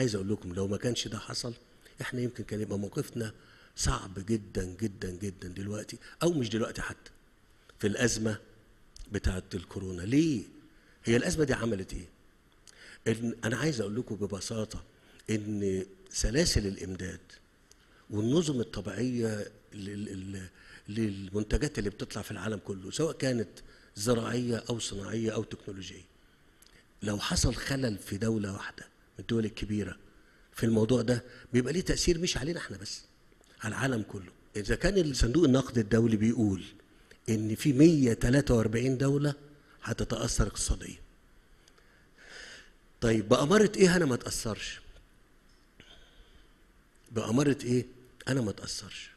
عايز أقول لكم لو ما كانش ده حصل إحنا يمكن كان يبقى موقفنا صعب جدا جدا جدا دلوقتي أو مش دلوقتي حتى في الأزمة بتاعة الكورونا. ليه؟ هي الأزمة دي عملت إيه؟ إن أنا عايز أقول لكم ببساطة إن سلاسل الإمداد والنظم الطبيعية لل- لل- للمنتجات اللي بتطلع في العالم كله سواء كانت زراعية أو صناعية أو تكنولوجية لو حصل خلل في دولة واحدة الدول الكبيرة. في الموضوع ده بيبقى ليه تأثير مش علينا إحنا بس على العالم كله. إذا كان صندوق النقد الدولي بيقول إن في 143 دولة هتتأثر اقتصاديا. طيب بأمارة إيه أنا ما أتأثرش؟ بأمارة إيه أنا ما أتأثرش؟